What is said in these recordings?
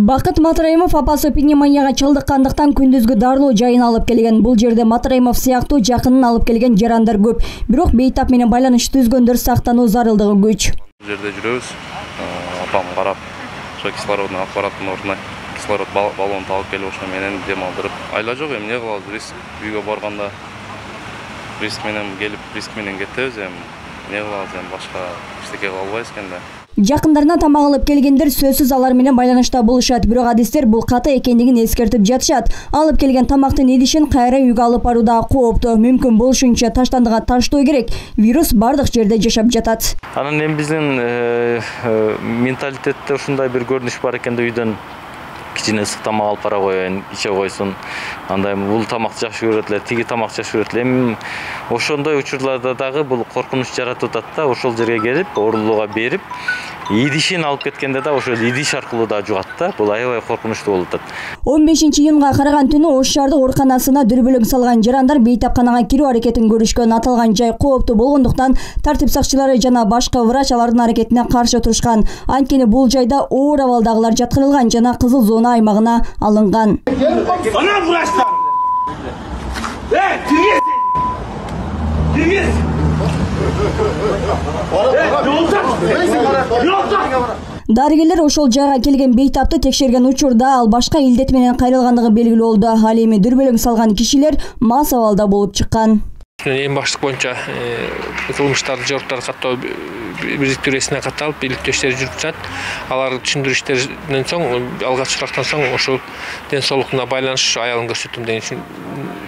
бакыт матраимов апасы пневмонияга чалдыккандыктан күндүзгү дарылоо жайына алып келген. Бул жерде матраимов сыяктуу жакынын алып келген жарандар көп. Бирок бейтап менен байланыш түзгөндөр сактануу зарылдыгы күч. Бул жерде жүрөбүз апам карап ошо кислородный ордуна кислород баллонун алып келип ошо менен дем алдырып айла жок эми эмне кылабыз риск үйгө барганда риск менен келип риск менен кетебиз эми эмне кылабыз эми башка эчтеке кыла албайбыз экен да жакындарына тамак алып келгендер сөзсүз алар менен байланышта болушат бирок адистер бул каты экендигин эскертип жатышат алып келген тамактын идишин кайра үйгө алып баруу дагы кооптуу мүмкүн болушунча таштандыга таштоо керек. Вирус баардык жерде жашап жатат анан эми э, менталитетте ушундай бир көрүнүш бар экен да үйдөн кичине ысык алып бара коеюн иче койсун андай бул тамакты жакшы көрөт эле тиги тамакты жакшы көрөт ошондой учурларда дагы бул коркунуч жаратып атат да ошол жерге келип оорулууга берип идишин алып кеткенде да ошол идиш аркылуу да жугат да бул аябай коркунучтуу болуп атат он бешинчи июнга караган түнү ош шаардык ооруканасына дүрбөлөң салган жарандар бейтапканага кирүү аракетин көрүшкөн аталган жай кооптуу болгондуктан тартип сакчылары жана башкы врач алардын аракетине каршы турушкан анткени бул жайда оор абалдагылар жаткырылган жана кызыл зона аймагына алынган Ana vuraçlar! Olacak? дарыгерлер ошол жайга келген бейтапты текшерген учурда ал башка илдет менен кайрылгандыгы белгилүү болду. Ал эми дүрбөлөң салган кишилер мас абалда болуп чыккан. Эң баштык боюнча кылмыштарды жооптарды каттоо бириктирүүсүнө катталып иликтөө иштери жүрүп жатат алар түшүндүрүү иштеринен соң алгач сурактан соң ушул ден соолугуна байланыш аялын көрсөтөм деген үчүн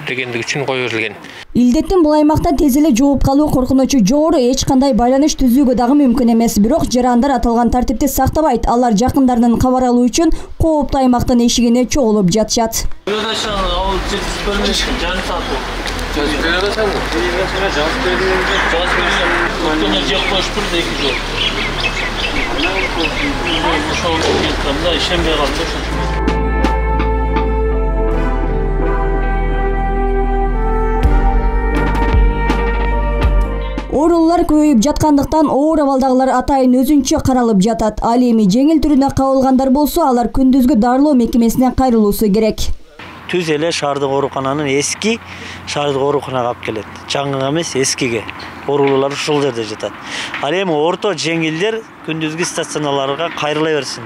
дегендиги үчүн кое берилген. Илдеттин бул аймакта тез эле жугуп калуу коркунучу жогору эч кандай байланыш түзүүгө дагы мүмкүн эмес. Бирок жарандар аталган тартипти сактабайт. Алар жакындарынан кабар алуу үчүн кооптуу аймактын эшигине чогулуп жатышат ошон оорулуулар көбөйүп жаткандыктан оор абалдагылар атайын өзүнчө каралып жатат ал эми жеңил түрүнө кабылгандар болсо алар күндүзгү дарылоо мекемесине кайрылуусу керек. Түз эле шаардык оорукананын эски шаардык ооруканага алып келет жаңыга эмес эскиге оорулуулар ушул жерде жатат ал эми орто жеңилдер күндүзгү стационарларга кайрыла берсин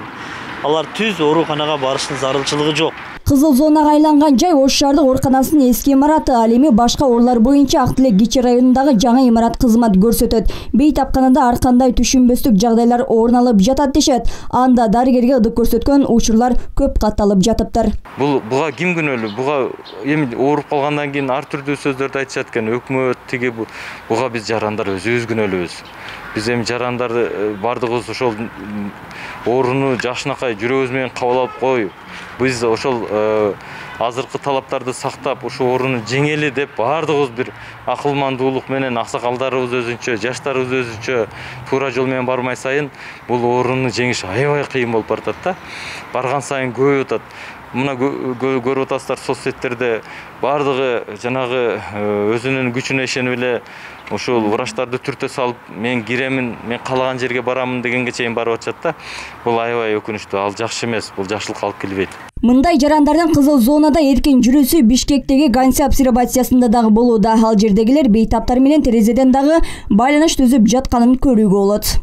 алар түз ооруканага барыштын зарылчылыгы жок кызыл зонага айланган жай ош шаардык ооруканасынын эски имараты ал эми башка оорулар боюнча ак тилек кичи районундагы жаңы имарат кызмат көрсөтөт бейтапканада ар кандай түшүнбөстүк жагдайлар орун алып жатат дешет анда дарыгерге ылдык көрсөткөн учурлар көп катталып жатыптыр бул буга ким күнөөлүү буга эми ооруп калгандан кийин ар түрдүү сөздөрдү айтышат экен өкмөт тиги буга биз жарандар өзүбүз биз эми жарандар баардыгыбыз ошол ооруну жакшынакай жүрөгүбүз менен кабыл алып коюп биз ошол азыркы талаптарды сактап ушул ооруну жеңели деп баардыгыбыз бир акылмандуулук менен аксакалдарыбыз өзүнчө жаштарыбыз өзүнчө туура жол менен бармай сайын бул ооруну жеңиш аябай кыйын болуп баратат да барган сайын көбөйүп атат мына көрүп атасыздар соц сеттерде баардыгы жанагы өзүнүн күчүнө ишенип эле ушул врачтарды түртө салып мен киремин мен каалаган жерге барамын дегенге чейин барып атышат да бул аябай өкүнүчтүү ал жакшы эмес бул жакшылыкка алып келбейт. Мындай жарандардын кызыл зонада эркин жүрүүсү бишкектеги ганси обсервациясында дагы болууда. Ал жердегилер бейтаптар менен терезеден дагы байланыш түзүп жатканын көрүүгө болот.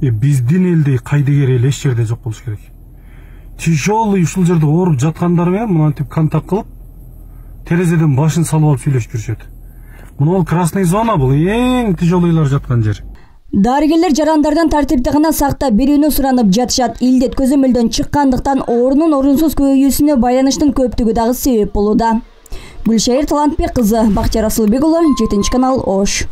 Биздин элдей кайдыгер эл эч жерде жок болуш керек. Тяжелый ушул жерде ооруп жаткандар менен мынантип контакт кылып терезеден башын салып алып сүйлөшүп жүрүшөт. Мына красный зона бул эң тяжелыйлар жаткан жер. Дарыгерлер жарандардан тартипти гана сактап берүүнү суранып жатышат. Илдет көзөмөлдөн чыккандыктан оорунун орунсуз көбөйүүсүнө байланыштын көптүгү дагы себеп болууда гүлшайыр талантбек кызы бактияр жетинчи канал ош.